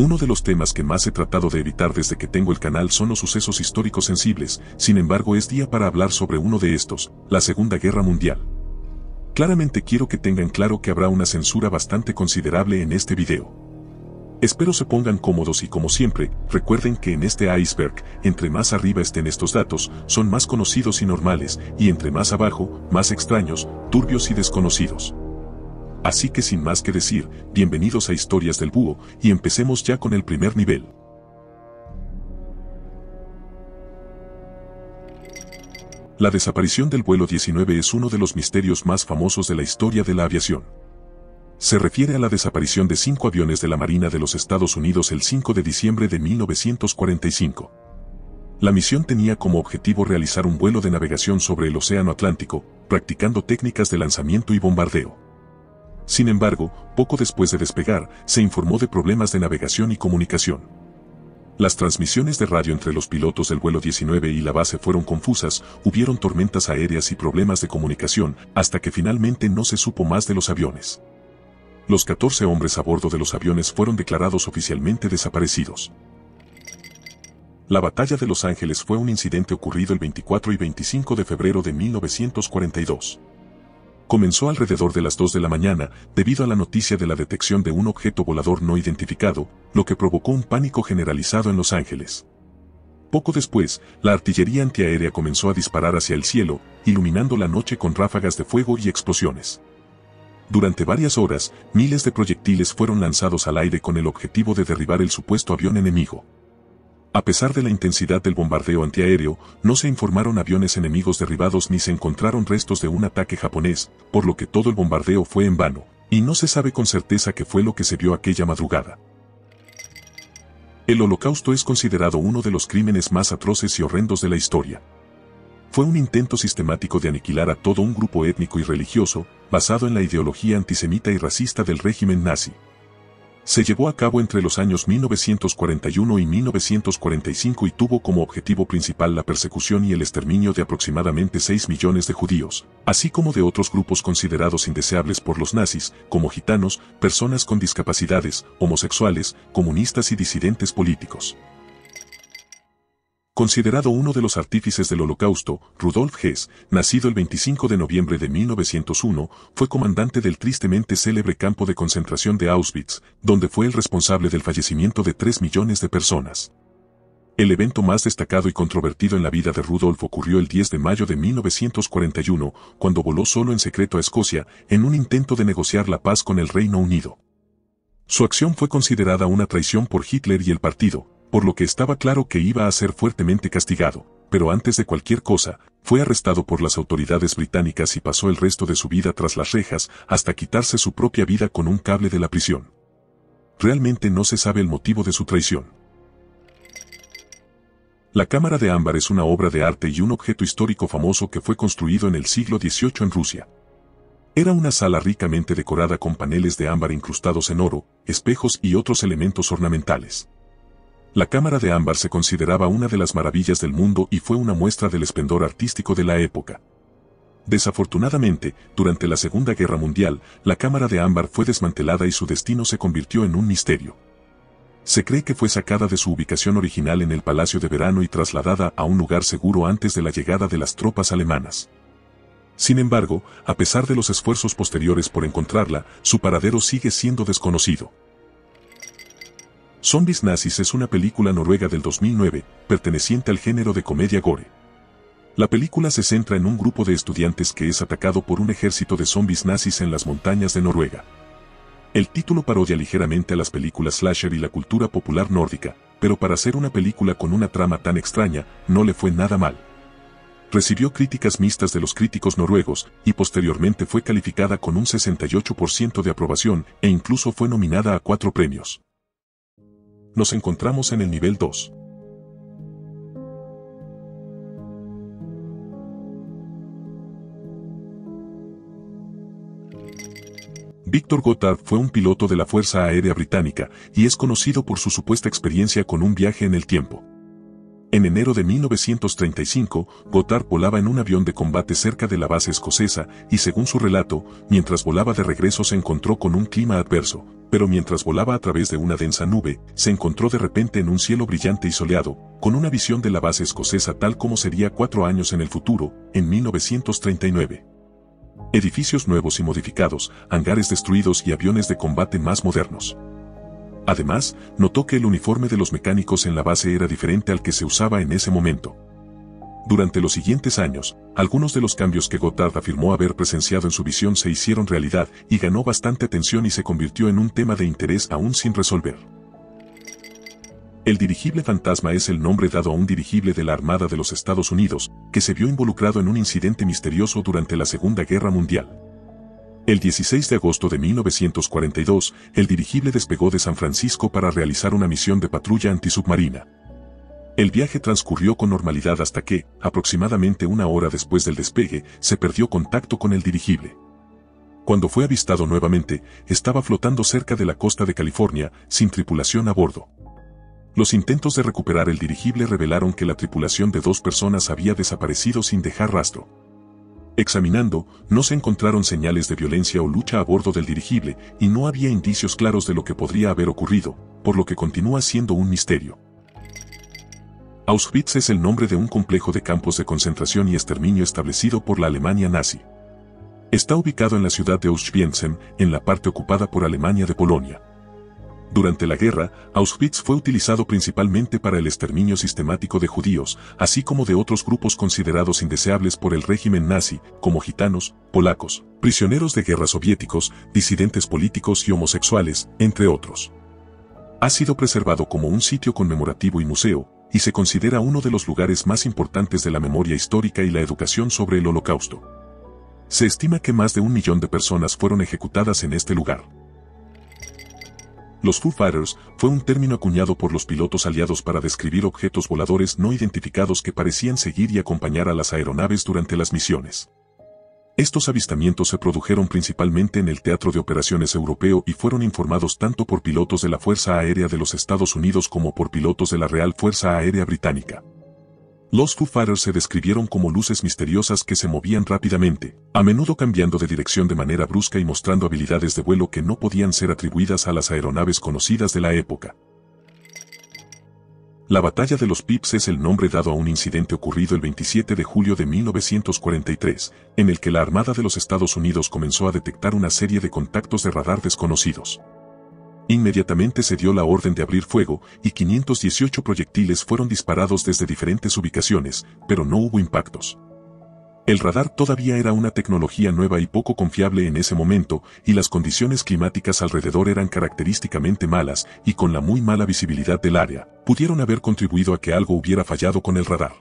Uno de los temas que más he tratado de evitar desde que tengo el canal son los sucesos históricos sensibles, sin embargo es día para hablar sobre uno de estos, la Segunda Guerra Mundial. Claramente quiero que tengan claro que habrá una censura bastante considerable en este video. Espero se pongan cómodos y como siempre, recuerden que en este iceberg, entre más arriba estén estos datos, son más conocidos y normales, y entre más abajo, más extraños, turbios y desconocidos. Así que sin más que decir, bienvenidos a Historias del Búho, y empecemos ya con el primer nivel. La desaparición del vuelo 19 es uno de los misterios más famosos de la historia de la aviación. Se refiere a la desaparición de cinco aviones de la Marina de los Estados Unidos el 5 de diciembre de 1945. La misión tenía como objetivo realizar un vuelo de navegación sobre el Océano Atlántico, practicando técnicas de lanzamiento y bombardeo. Sin embargo, poco después de despegar, se informó de problemas de navegación y comunicación. Las transmisiones de radio entre los pilotos del vuelo 19 y la base fueron confusas, hubieron tormentas aéreas y problemas de comunicación, hasta que finalmente no se supo más de los aviones. Los 14 hombres a bordo de los aviones fueron declarados oficialmente desaparecidos. La batalla de Los Ángeles fue un incidente ocurrido el 24 y 25 de febrero de 1942 comenzó alrededor de las 2 de la mañana debido a la noticia de la detección de un objeto volador no identificado, lo que provocó un pánico generalizado en Los Ángeles. Poco después, la artillería antiaérea comenzó a disparar hacia el cielo, iluminando la noche con ráfagas de fuego y explosiones. Durante varias horas, miles de proyectiles fueron lanzados al aire con el objetivo de derribar el supuesto avión enemigo. A pesar de la intensidad del bombardeo antiaéreo, no se informaron aviones enemigos derribados ni se encontraron restos de un ataque japonés, por lo que todo el bombardeo fue en vano, y no se sabe con certeza qué fue lo que se vio aquella madrugada. El holocausto es considerado uno de los crímenes más atroces y horrendos de la historia. Fue un intento sistemático de aniquilar a todo un grupo étnico y religioso, basado en la ideología antisemita y racista del régimen nazi se llevó a cabo entre los años 1941 y 1945 y tuvo como objetivo principal la persecución y el exterminio de aproximadamente 6 millones de judíos, así como de otros grupos considerados indeseables por los nazis, como gitanos, personas con discapacidades, homosexuales, comunistas y disidentes políticos. Considerado uno de los artífices del holocausto, Rudolf Hess, nacido el 25 de noviembre de 1901, fue comandante del tristemente célebre campo de concentración de Auschwitz, donde fue el responsable del fallecimiento de 3 millones de personas. El evento más destacado y controvertido en la vida de Rudolf ocurrió el 10 de mayo de 1941, cuando voló solo en secreto a Escocia, en un intento de negociar la paz con el Reino Unido. Su acción fue considerada una traición por Hitler y el partido, por lo que estaba claro que iba a ser fuertemente castigado, pero antes de cualquier cosa, fue arrestado por las autoridades británicas y pasó el resto de su vida tras las rejas hasta quitarse su propia vida con un cable de la prisión. Realmente no se sabe el motivo de su traición. La Cámara de Ámbar es una obra de arte y un objeto histórico famoso que fue construido en el siglo XVIII en Rusia. Era una sala ricamente decorada con paneles de ámbar incrustados en oro, espejos y otros elementos ornamentales. La Cámara de Ámbar se consideraba una de las maravillas del mundo y fue una muestra del esplendor artístico de la época. Desafortunadamente, durante la Segunda Guerra Mundial, la Cámara de Ámbar fue desmantelada y su destino se convirtió en un misterio. Se cree que fue sacada de su ubicación original en el Palacio de Verano y trasladada a un lugar seguro antes de la llegada de las tropas alemanas. Sin embargo, a pesar de los esfuerzos posteriores por encontrarla, su paradero sigue siendo desconocido. Zombies Nazis es una película noruega del 2009, perteneciente al género de comedia gore. La película se centra en un grupo de estudiantes que es atacado por un ejército de zombies nazis en las montañas de Noruega. El título parodia ligeramente a las películas slasher y la cultura popular nórdica, pero para ser una película con una trama tan extraña, no le fue nada mal. Recibió críticas mixtas de los críticos noruegos, y posteriormente fue calificada con un 68% de aprobación, e incluso fue nominada a cuatro premios. Nos encontramos en el nivel 2. Víctor Goddard fue un piloto de la Fuerza Aérea Británica y es conocido por su supuesta experiencia con un viaje en el tiempo. En enero de 1935, Goddard volaba en un avión de combate cerca de la base escocesa y según su relato, mientras volaba de regreso se encontró con un clima adverso, pero mientras volaba a través de una densa nube, se encontró de repente en un cielo brillante y soleado, con una visión de la base escocesa tal como sería cuatro años en el futuro, en 1939. Edificios nuevos y modificados, hangares destruidos y aviones de combate más modernos. Además, notó que el uniforme de los mecánicos en la base era diferente al que se usaba en ese momento. Durante los siguientes años, algunos de los cambios que Goddard afirmó haber presenciado en su visión se hicieron realidad y ganó bastante atención y se convirtió en un tema de interés aún sin resolver. El dirigible fantasma es el nombre dado a un dirigible de la Armada de los Estados Unidos, que se vio involucrado en un incidente misterioso durante la Segunda Guerra Mundial. El 16 de agosto de 1942, el dirigible despegó de San Francisco para realizar una misión de patrulla antisubmarina. El viaje transcurrió con normalidad hasta que, aproximadamente una hora después del despegue, se perdió contacto con el dirigible. Cuando fue avistado nuevamente, estaba flotando cerca de la costa de California, sin tripulación a bordo. Los intentos de recuperar el dirigible revelaron que la tripulación de dos personas había desaparecido sin dejar rastro. Examinando, no se encontraron señales de violencia o lucha a bordo del dirigible y no había indicios claros de lo que podría haber ocurrido, por lo que continúa siendo un misterio. Auschwitz es el nombre de un complejo de campos de concentración y exterminio establecido por la Alemania nazi. Está ubicado en la ciudad de Auschwitz, en la parte ocupada por Alemania de Polonia. Durante la guerra, Auschwitz fue utilizado principalmente para el exterminio sistemático de judíos, así como de otros grupos considerados indeseables por el régimen nazi, como gitanos, polacos, prisioneros de guerra soviéticos, disidentes políticos y homosexuales, entre otros. Ha sido preservado como un sitio conmemorativo y museo, y se considera uno de los lugares más importantes de la memoria histórica y la educación sobre el holocausto. Se estima que más de un millón de personas fueron ejecutadas en este lugar. Los Foo Fighters fue un término acuñado por los pilotos aliados para describir objetos voladores no identificados que parecían seguir y acompañar a las aeronaves durante las misiones. Estos avistamientos se produjeron principalmente en el Teatro de Operaciones Europeo y fueron informados tanto por pilotos de la Fuerza Aérea de los Estados Unidos como por pilotos de la Real Fuerza Aérea Británica. Los Foo Fighters se describieron como luces misteriosas que se movían rápidamente, a menudo cambiando de dirección de manera brusca y mostrando habilidades de vuelo que no podían ser atribuidas a las aeronaves conocidas de la época. La Batalla de los Pips es el nombre dado a un incidente ocurrido el 27 de julio de 1943, en el que la Armada de los Estados Unidos comenzó a detectar una serie de contactos de radar desconocidos. Inmediatamente se dio la orden de abrir fuego y 518 proyectiles fueron disparados desde diferentes ubicaciones, pero no hubo impactos. El radar todavía era una tecnología nueva y poco confiable en ese momento, y las condiciones climáticas alrededor eran característicamente malas, y con la muy mala visibilidad del área, pudieron haber contribuido a que algo hubiera fallado con el radar.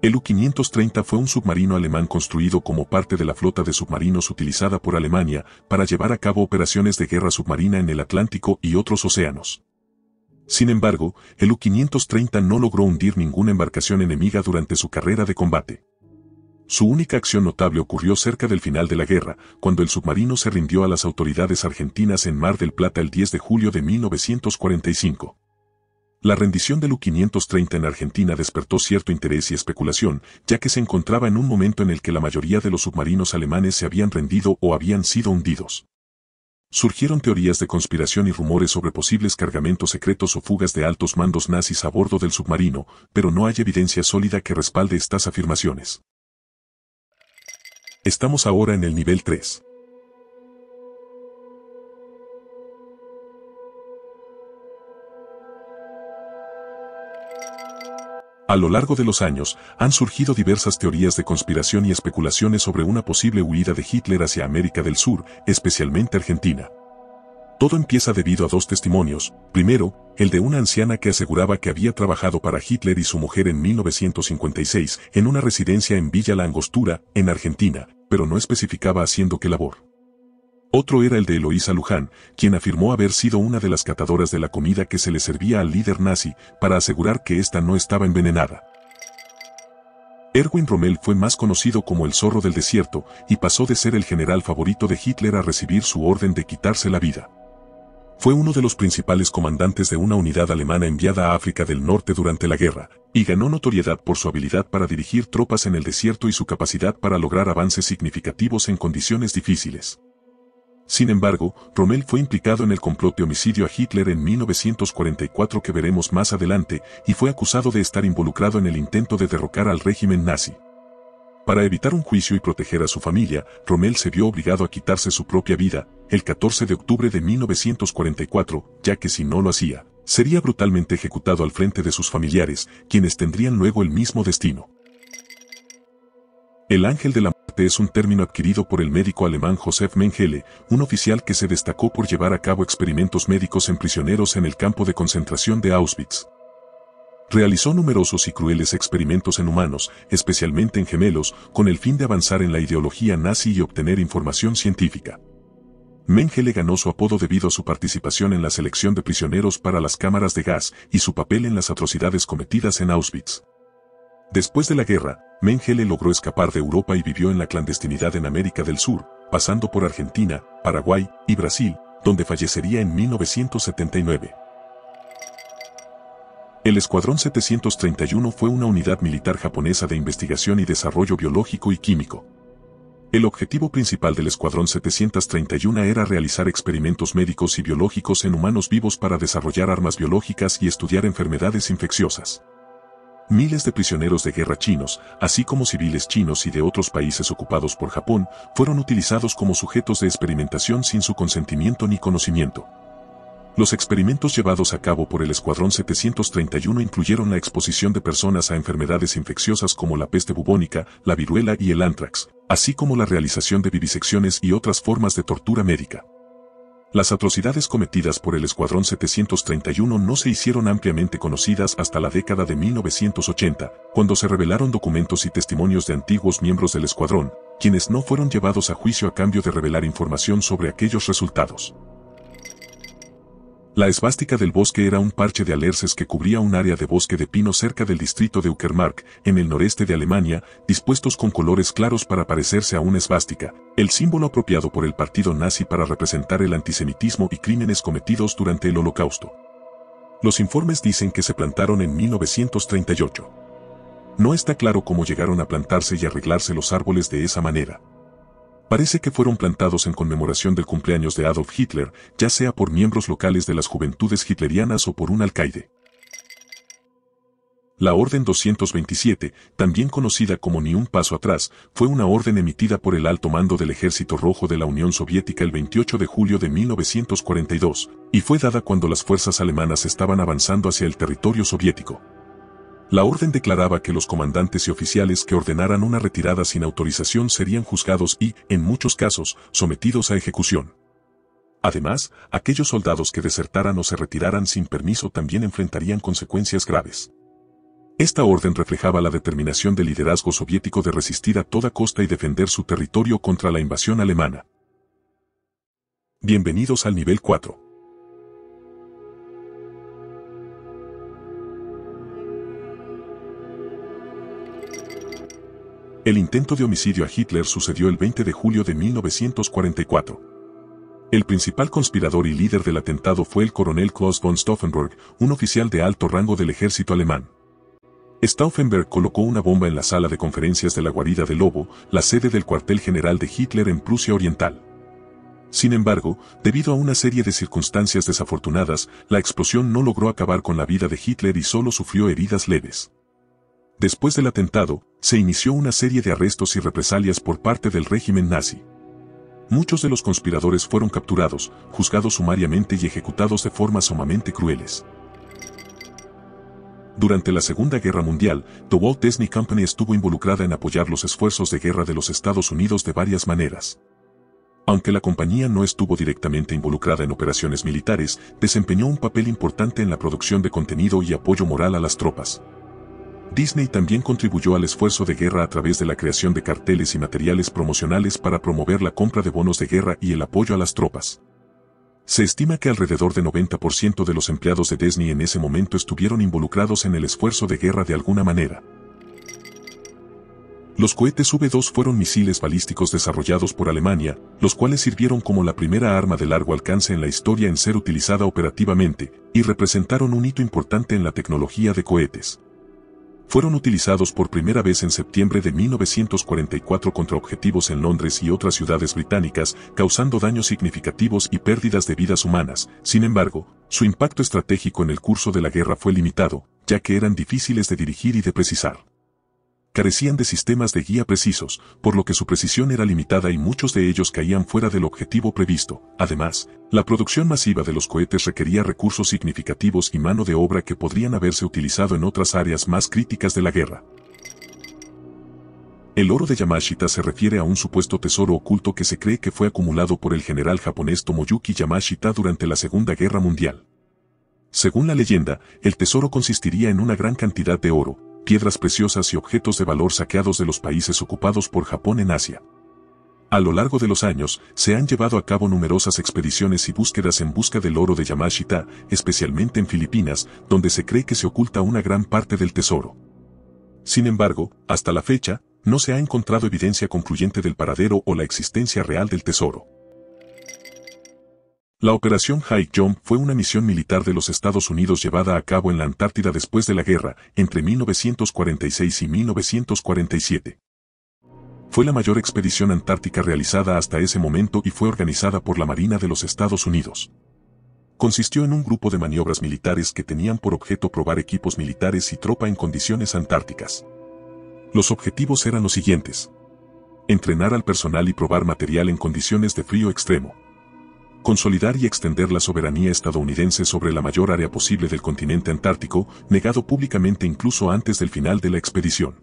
El U-530 fue un submarino alemán construido como parte de la flota de submarinos utilizada por Alemania para llevar a cabo operaciones de guerra submarina en el Atlántico y otros océanos. Sin embargo, el U-530 no logró hundir ninguna embarcación enemiga durante su carrera de combate. Su única acción notable ocurrió cerca del final de la guerra, cuando el submarino se rindió a las autoridades argentinas en Mar del Plata el 10 de julio de 1945. La rendición del U-530 en Argentina despertó cierto interés y especulación, ya que se encontraba en un momento en el que la mayoría de los submarinos alemanes se habían rendido o habían sido hundidos. Surgieron teorías de conspiración y rumores sobre posibles cargamentos secretos o fugas de altos mandos nazis a bordo del submarino, pero no hay evidencia sólida que respalde estas afirmaciones. Estamos ahora en el nivel 3. A lo largo de los años, han surgido diversas teorías de conspiración y especulaciones sobre una posible huida de Hitler hacia América del Sur, especialmente Argentina. Todo empieza debido a dos testimonios. Primero, el de una anciana que aseguraba que había trabajado para Hitler y su mujer en 1956 en una residencia en Villa La Angostura, en Argentina, pero no especificaba haciendo qué labor. Otro era el de Eloísa Luján, quien afirmó haber sido una de las catadoras de la comida que se le servía al líder nazi para asegurar que ésta no estaba envenenada. Erwin Rommel fue más conocido como el zorro del desierto y pasó de ser el general favorito de Hitler a recibir su orden de quitarse la vida. Fue uno de los principales comandantes de una unidad alemana enviada a África del Norte durante la guerra, y ganó notoriedad por su habilidad para dirigir tropas en el desierto y su capacidad para lograr avances significativos en condiciones difíciles. Sin embargo, Rommel fue implicado en el complot de homicidio a Hitler en 1944 que veremos más adelante, y fue acusado de estar involucrado en el intento de derrocar al régimen nazi. Para evitar un juicio y proteger a su familia, Rommel se vio obligado a quitarse su propia vida, el 14 de octubre de 1944, ya que si no lo hacía, sería brutalmente ejecutado al frente de sus familiares, quienes tendrían luego el mismo destino. El ángel de la es un término adquirido por el médico alemán Josef Mengele, un oficial que se destacó por llevar a cabo experimentos médicos en prisioneros en el campo de concentración de Auschwitz. Realizó numerosos y crueles experimentos en humanos, especialmente en gemelos, con el fin de avanzar en la ideología nazi y obtener información científica. Mengele ganó su apodo debido a su participación en la selección de prisioneros para las cámaras de gas y su papel en las atrocidades cometidas en Auschwitz. Después de la guerra, Mengele logró escapar de Europa y vivió en la clandestinidad en América del Sur, pasando por Argentina, Paraguay y Brasil, donde fallecería en 1979. El Escuadrón 731 fue una unidad militar japonesa de investigación y desarrollo biológico y químico. El objetivo principal del Escuadrón 731 era realizar experimentos médicos y biológicos en humanos vivos para desarrollar armas biológicas y estudiar enfermedades infecciosas. Miles de prisioneros de guerra chinos, así como civiles chinos y de otros países ocupados por Japón, fueron utilizados como sujetos de experimentación sin su consentimiento ni conocimiento. Los experimentos llevados a cabo por el Escuadrón 731 incluyeron la exposición de personas a enfermedades infecciosas como la peste bubónica, la viruela y el antrax, así como la realización de vivisecciones y otras formas de tortura médica. Las atrocidades cometidas por el Escuadrón 731 no se hicieron ampliamente conocidas hasta la década de 1980, cuando se revelaron documentos y testimonios de antiguos miembros del escuadrón, quienes no fueron llevados a juicio a cambio de revelar información sobre aquellos resultados. La esvástica del bosque era un parche de alerces que cubría un área de bosque de pino cerca del distrito de Uckermark, en el noreste de Alemania, dispuestos con colores claros para parecerse a una esvástica, el símbolo apropiado por el partido nazi para representar el antisemitismo y crímenes cometidos durante el Holocausto. Los informes dicen que se plantaron en 1938. No está claro cómo llegaron a plantarse y arreglarse los árboles de esa manera. Parece que fueron plantados en conmemoración del cumpleaños de Adolf Hitler, ya sea por miembros locales de las juventudes hitlerianas o por un alcaide. La Orden 227, también conocida como Ni un paso atrás, fue una orden emitida por el alto mando del Ejército Rojo de la Unión Soviética el 28 de julio de 1942, y fue dada cuando las fuerzas alemanas estaban avanzando hacia el territorio soviético. La orden declaraba que los comandantes y oficiales que ordenaran una retirada sin autorización serían juzgados y, en muchos casos, sometidos a ejecución. Además, aquellos soldados que desertaran o se retiraran sin permiso también enfrentarían consecuencias graves. Esta orden reflejaba la determinación del liderazgo soviético de resistir a toda costa y defender su territorio contra la invasión alemana. Bienvenidos al nivel 4. El intento de homicidio a Hitler sucedió el 20 de julio de 1944. El principal conspirador y líder del atentado fue el coronel Klaus von Stauffenberg, un oficial de alto rango del ejército alemán. Stauffenberg colocó una bomba en la sala de conferencias de la guarida de Lobo, la sede del cuartel general de Hitler en Prusia Oriental. Sin embargo, debido a una serie de circunstancias desafortunadas, la explosión no logró acabar con la vida de Hitler y solo sufrió heridas leves. Después del atentado, se inició una serie de arrestos y represalias por parte del régimen nazi. Muchos de los conspiradores fueron capturados, juzgados sumariamente y ejecutados de formas sumamente crueles. Durante la Segunda Guerra Mundial, The Walt Disney Company estuvo involucrada en apoyar los esfuerzos de guerra de los Estados Unidos de varias maneras. Aunque la compañía no estuvo directamente involucrada en operaciones militares, desempeñó un papel importante en la producción de contenido y apoyo moral a las tropas. Disney también contribuyó al esfuerzo de guerra a través de la creación de carteles y materiales promocionales para promover la compra de bonos de guerra y el apoyo a las tropas. Se estima que alrededor de 90% de los empleados de Disney en ese momento estuvieron involucrados en el esfuerzo de guerra de alguna manera. Los cohetes V-2 fueron misiles balísticos desarrollados por Alemania, los cuales sirvieron como la primera arma de largo alcance en la historia en ser utilizada operativamente, y representaron un hito importante en la tecnología de cohetes. Fueron utilizados por primera vez en septiembre de 1944 contra objetivos en Londres y otras ciudades británicas, causando daños significativos y pérdidas de vidas humanas. Sin embargo, su impacto estratégico en el curso de la guerra fue limitado, ya que eran difíciles de dirigir y de precisar carecían de sistemas de guía precisos, por lo que su precisión era limitada y muchos de ellos caían fuera del objetivo previsto. Además, la producción masiva de los cohetes requería recursos significativos y mano de obra que podrían haberse utilizado en otras áreas más críticas de la guerra. El oro de Yamashita se refiere a un supuesto tesoro oculto que se cree que fue acumulado por el general japonés Tomoyuki Yamashita durante la Segunda Guerra Mundial. Según la leyenda, el tesoro consistiría en una gran cantidad de oro, piedras preciosas y objetos de valor saqueados de los países ocupados por Japón en Asia. A lo largo de los años, se han llevado a cabo numerosas expediciones y búsquedas en busca del oro de Yamashita, especialmente en Filipinas, donde se cree que se oculta una gran parte del tesoro. Sin embargo, hasta la fecha, no se ha encontrado evidencia concluyente del paradero o la existencia real del tesoro. La Operación High Jump fue una misión militar de los Estados Unidos llevada a cabo en la Antártida después de la guerra, entre 1946 y 1947. Fue la mayor expedición antártica realizada hasta ese momento y fue organizada por la Marina de los Estados Unidos. Consistió en un grupo de maniobras militares que tenían por objeto probar equipos militares y tropa en condiciones antárticas. Los objetivos eran los siguientes. Entrenar al personal y probar material en condiciones de frío extremo consolidar y extender la soberanía estadounidense sobre la mayor área posible del continente antártico, negado públicamente incluso antes del final de la expedición.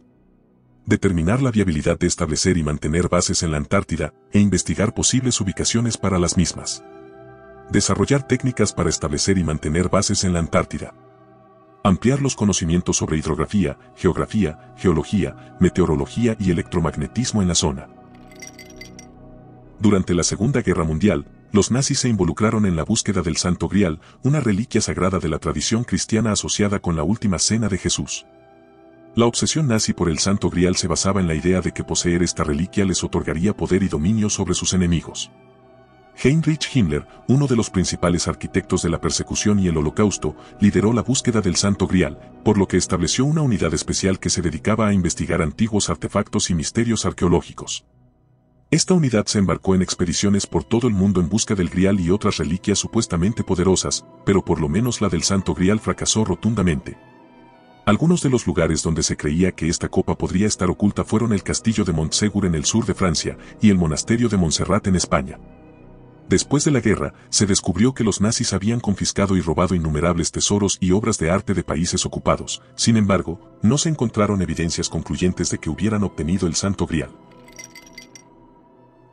Determinar la viabilidad de establecer y mantener bases en la Antártida e investigar posibles ubicaciones para las mismas. Desarrollar técnicas para establecer y mantener bases en la Antártida. Ampliar los conocimientos sobre hidrografía, geografía, geología, meteorología y electromagnetismo en la zona. Durante la Segunda Guerra Mundial, los nazis se involucraron en la búsqueda del Santo Grial, una reliquia sagrada de la tradición cristiana asociada con la última cena de Jesús. La obsesión nazi por el Santo Grial se basaba en la idea de que poseer esta reliquia les otorgaría poder y dominio sobre sus enemigos. Heinrich Himmler, uno de los principales arquitectos de la persecución y el holocausto, lideró la búsqueda del Santo Grial, por lo que estableció una unidad especial que se dedicaba a investigar antiguos artefactos y misterios arqueológicos. Esta unidad se embarcó en expediciones por todo el mundo en busca del Grial y otras reliquias supuestamente poderosas, pero por lo menos la del Santo Grial fracasó rotundamente. Algunos de los lugares donde se creía que esta copa podría estar oculta fueron el castillo de Montsegur en el sur de Francia y el monasterio de Montserrat en España. Después de la guerra, se descubrió que los nazis habían confiscado y robado innumerables tesoros y obras de arte de países ocupados, sin embargo, no se encontraron evidencias concluyentes de que hubieran obtenido el Santo Grial.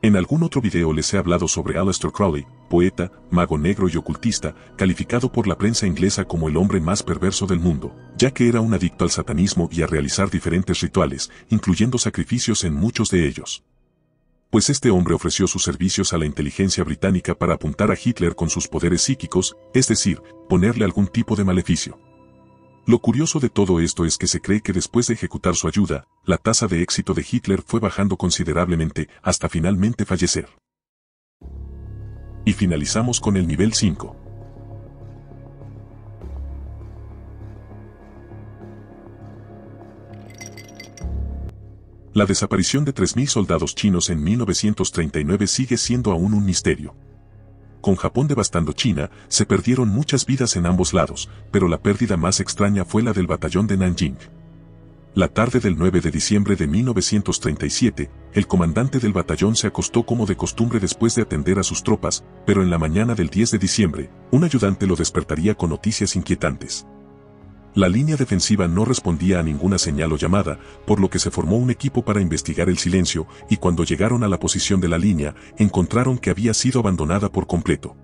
En algún otro video les he hablado sobre Aleister Crowley, poeta, mago negro y ocultista, calificado por la prensa inglesa como el hombre más perverso del mundo, ya que era un adicto al satanismo y a realizar diferentes rituales, incluyendo sacrificios en muchos de ellos. Pues este hombre ofreció sus servicios a la inteligencia británica para apuntar a Hitler con sus poderes psíquicos, es decir, ponerle algún tipo de maleficio. Lo curioso de todo esto es que se cree que después de ejecutar su ayuda, la tasa de éxito de Hitler fue bajando considerablemente hasta finalmente fallecer. Y finalizamos con el nivel 5. La desaparición de 3.000 soldados chinos en 1939 sigue siendo aún un misterio. Con Japón devastando China, se perdieron muchas vidas en ambos lados, pero la pérdida más extraña fue la del batallón de Nanjing. La tarde del 9 de diciembre de 1937, el comandante del batallón se acostó como de costumbre después de atender a sus tropas, pero en la mañana del 10 de diciembre, un ayudante lo despertaría con noticias inquietantes. La línea defensiva no respondía a ninguna señal o llamada, por lo que se formó un equipo para investigar el silencio, y cuando llegaron a la posición de la línea, encontraron que había sido abandonada por completo.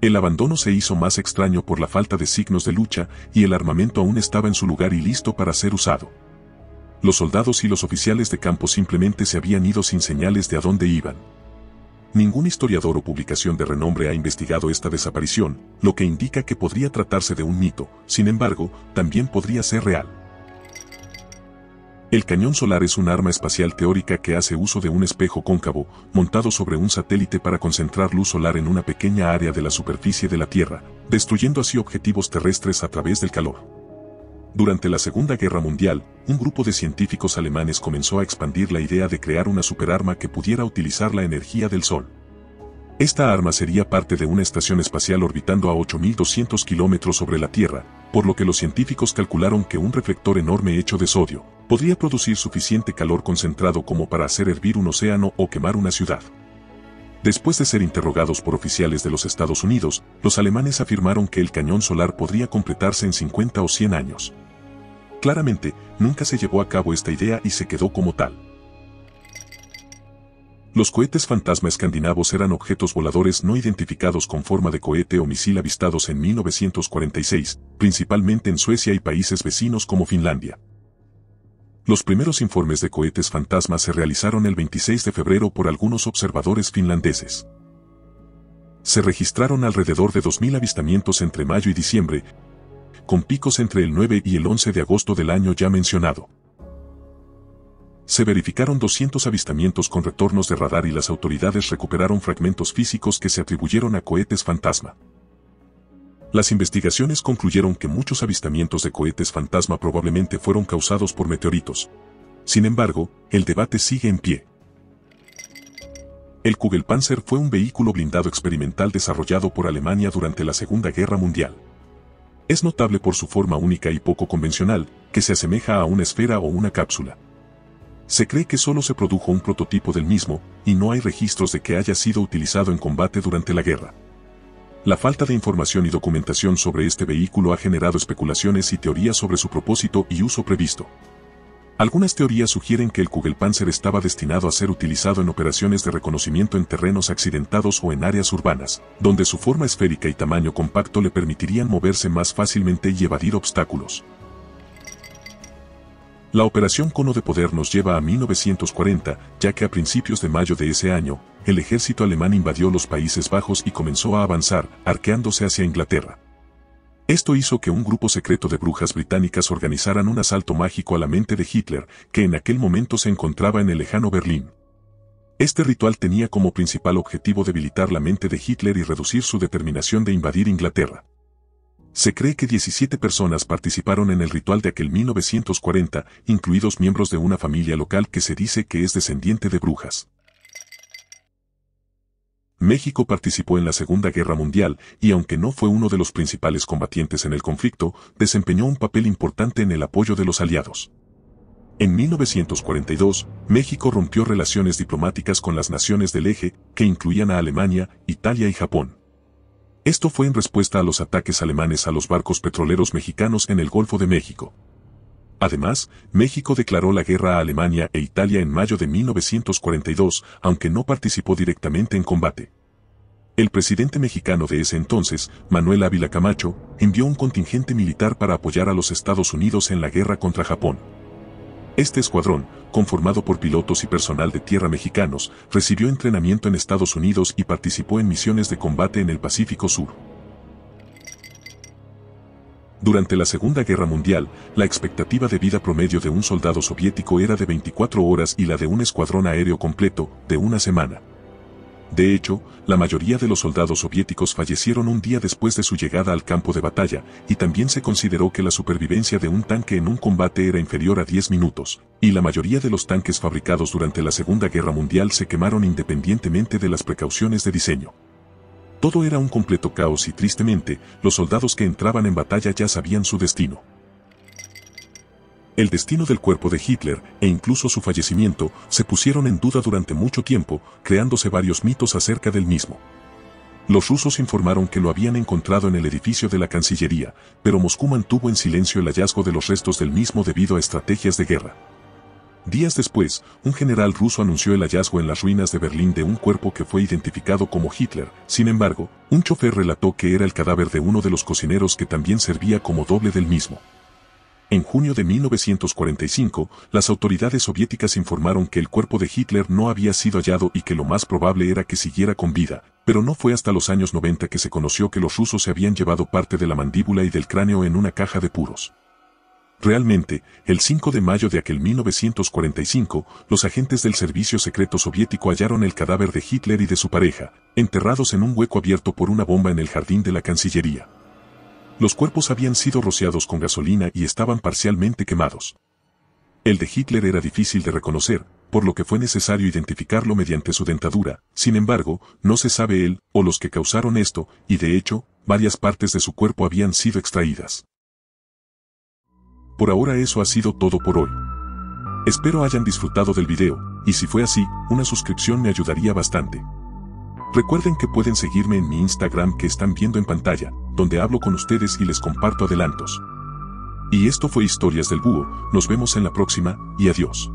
El abandono se hizo más extraño por la falta de signos de lucha, y el armamento aún estaba en su lugar y listo para ser usado. Los soldados y los oficiales de campo simplemente se habían ido sin señales de a dónde iban. Ningún historiador o publicación de renombre ha investigado esta desaparición, lo que indica que podría tratarse de un mito, sin embargo, también podría ser real. El cañón solar es un arma espacial teórica que hace uso de un espejo cóncavo, montado sobre un satélite para concentrar luz solar en una pequeña área de la superficie de la Tierra, destruyendo así objetivos terrestres a través del calor. Durante la Segunda Guerra Mundial, un grupo de científicos alemanes comenzó a expandir la idea de crear una superarma que pudiera utilizar la energía del Sol. Esta arma sería parte de una estación espacial orbitando a 8.200 kilómetros sobre la Tierra, por lo que los científicos calcularon que un reflector enorme hecho de sodio podría producir suficiente calor concentrado como para hacer hervir un océano o quemar una ciudad. Después de ser interrogados por oficiales de los Estados Unidos, los alemanes afirmaron que el cañón solar podría completarse en 50 o 100 años. Claramente, nunca se llevó a cabo esta idea y se quedó como tal. Los cohetes fantasma escandinavos eran objetos voladores no identificados con forma de cohete o misil avistados en 1946, principalmente en Suecia y países vecinos como Finlandia. Los primeros informes de cohetes fantasma se realizaron el 26 de febrero por algunos observadores finlandeses. Se registraron alrededor de 2.000 avistamientos entre mayo y diciembre, con picos entre el 9 y el 11 de agosto del año ya mencionado. Se verificaron 200 avistamientos con retornos de radar y las autoridades recuperaron fragmentos físicos que se atribuyeron a cohetes fantasma. Las investigaciones concluyeron que muchos avistamientos de cohetes fantasma probablemente fueron causados por meteoritos. Sin embargo, el debate sigue en pie. El Kugelpanzer fue un vehículo blindado experimental desarrollado por Alemania durante la Segunda Guerra Mundial. Es notable por su forma única y poco convencional, que se asemeja a una esfera o una cápsula. Se cree que solo se produjo un prototipo del mismo, y no hay registros de que haya sido utilizado en combate durante la guerra. La falta de información y documentación sobre este vehículo ha generado especulaciones y teorías sobre su propósito y uso previsto. Algunas teorías sugieren que el Kugelpanzer estaba destinado a ser utilizado en operaciones de reconocimiento en terrenos accidentados o en áreas urbanas, donde su forma esférica y tamaño compacto le permitirían moverse más fácilmente y evadir obstáculos. La operación Cono de Poder nos lleva a 1940, ya que a principios de mayo de ese año, el ejército alemán invadió los Países Bajos y comenzó a avanzar, arqueándose hacia Inglaterra. Esto hizo que un grupo secreto de brujas británicas organizaran un asalto mágico a la mente de Hitler, que en aquel momento se encontraba en el lejano Berlín. Este ritual tenía como principal objetivo debilitar la mente de Hitler y reducir su determinación de invadir Inglaterra. Se cree que 17 personas participaron en el ritual de aquel 1940, incluidos miembros de una familia local que se dice que es descendiente de brujas. México participó en la Segunda Guerra Mundial y aunque no fue uno de los principales combatientes en el conflicto, desempeñó un papel importante en el apoyo de los aliados. En 1942, México rompió relaciones diplomáticas con las naciones del eje, que incluían a Alemania, Italia y Japón. Esto fue en respuesta a los ataques alemanes a los barcos petroleros mexicanos en el Golfo de México. Además, México declaró la guerra a Alemania e Italia en mayo de 1942, aunque no participó directamente en combate. El presidente mexicano de ese entonces, Manuel Ávila Camacho, envió un contingente militar para apoyar a los Estados Unidos en la guerra contra Japón. Este escuadrón, conformado por pilotos y personal de tierra mexicanos, recibió entrenamiento en Estados Unidos y participó en misiones de combate en el Pacífico Sur. Durante la Segunda Guerra Mundial, la expectativa de vida promedio de un soldado soviético era de 24 horas y la de un escuadrón aéreo completo, de una semana. De hecho, la mayoría de los soldados soviéticos fallecieron un día después de su llegada al campo de batalla, y también se consideró que la supervivencia de un tanque en un combate era inferior a 10 minutos, y la mayoría de los tanques fabricados durante la Segunda Guerra Mundial se quemaron independientemente de las precauciones de diseño. Todo era un completo caos y tristemente, los soldados que entraban en batalla ya sabían su destino. El destino del cuerpo de Hitler, e incluso su fallecimiento, se pusieron en duda durante mucho tiempo, creándose varios mitos acerca del mismo. Los rusos informaron que lo habían encontrado en el edificio de la Cancillería, pero Moscú mantuvo en silencio el hallazgo de los restos del mismo debido a estrategias de guerra. Días después, un general ruso anunció el hallazgo en las ruinas de Berlín de un cuerpo que fue identificado como Hitler. Sin embargo, un chofer relató que era el cadáver de uno de los cocineros que también servía como doble del mismo. En junio de 1945, las autoridades soviéticas informaron que el cuerpo de Hitler no había sido hallado y que lo más probable era que siguiera con vida, pero no fue hasta los años 90 que se conoció que los rusos se habían llevado parte de la mandíbula y del cráneo en una caja de puros. Realmente, el 5 de mayo de aquel 1945, los agentes del servicio secreto soviético hallaron el cadáver de Hitler y de su pareja, enterrados en un hueco abierto por una bomba en el jardín de la Cancillería. Los cuerpos habían sido rociados con gasolina y estaban parcialmente quemados. El de Hitler era difícil de reconocer, por lo que fue necesario identificarlo mediante su dentadura, sin embargo, no se sabe él o los que causaron esto, y de hecho, varias partes de su cuerpo habían sido extraídas. Por ahora eso ha sido todo por hoy. Espero hayan disfrutado del video, y si fue así, una suscripción me ayudaría bastante. Recuerden que pueden seguirme en mi Instagram que están viendo en pantalla, donde hablo con ustedes y les comparto adelantos. Y esto fue Historias del Búho, nos vemos en la próxima, y adiós.